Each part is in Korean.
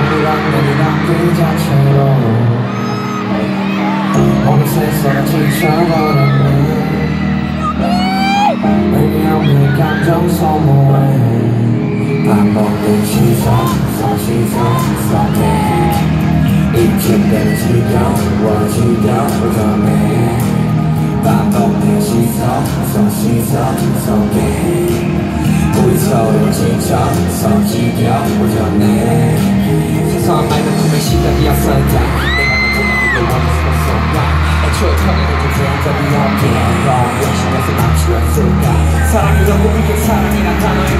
우리랑 내리랑 그 자체로 어느새 지쳐버렸네 의미 없는 감정 소모에 반복된 시선 속에 반복된 시선 서시선 지쳐서 지겨워 전에 세상 말고 꿈의 시작이었었다. 내가 먼저 너를 원했을 수 없다 애초에 편해도 존재한 적이 없게 열심해서 맞추었을까? 사랑이란 우리의 사랑이란 단어의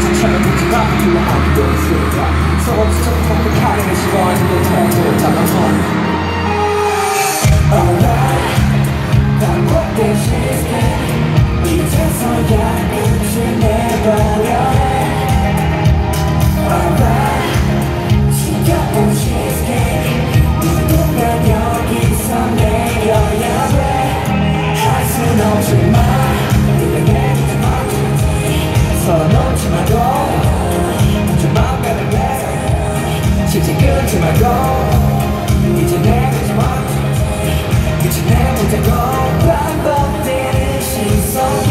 이제 내보자고 반복되는 시속에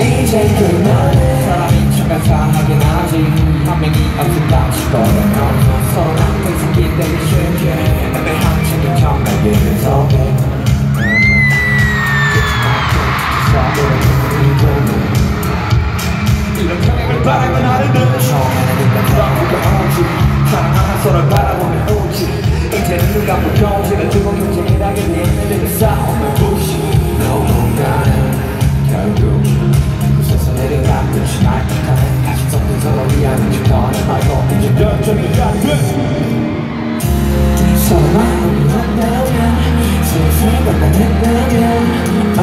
이제 그만해 사람이 척가 사하긴 하지 한 명이 없을까 싶어도 서로 남들 생긴다기 쉽게 애매한 책임 길을 속에 이런 평행을 바라면 나를 늘 처음에는 일단 그런 오지. 사랑하나 서로를 바라보면 오지 이제는 눈 감고 경지를 두고 경쟁이라게 내는 싸움을 부시 누군가는 결국 곳에서 내려가 끝이 날 듯한 다시 섞인 서로 위하는 척하는 말고 이제 결정이 안돼 서로 마음이 한다면 생각만 했다면 아,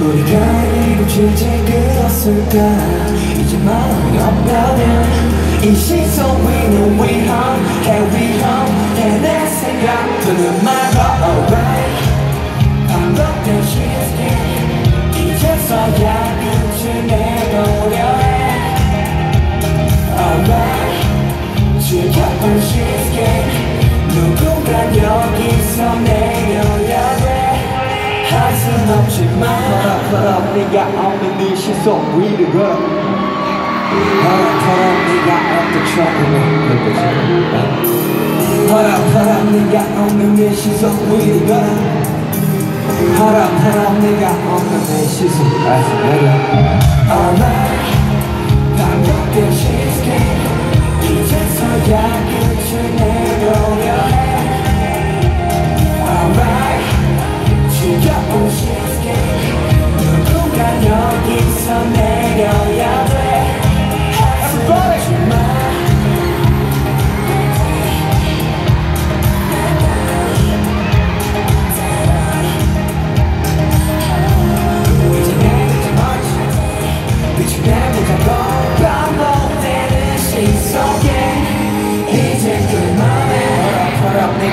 우리가 이고 질질 끌었을까? 이제 마음이 없다면 이 시선 위는 위험 해 위험해 내 생각 드는 말과 alright 반복된 시스템 이제서야 끝을 내보려 해 alright 지켜본 시스템 누군가 여기서 내려야 돼할순 없지만 허락허락 네가 없는 네 시선 위를 걸어 허락허락 네가 없던 처음에 허락허락 네가 없는 내 시선 위를 걸어 허락허락 네가 없는 내 시선 위를 걸어 Alright 반복된 시스템 이제서야 끝을 내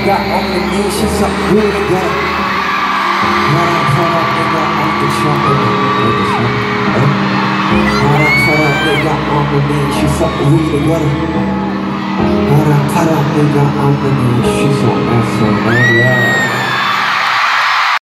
허락 내가 없는 이 시선 위를 걸어 허락 내가 없는 시선 허락 내가 없는 이 시선 위를 걸어 허락 내가 없는 이 시선에서 내려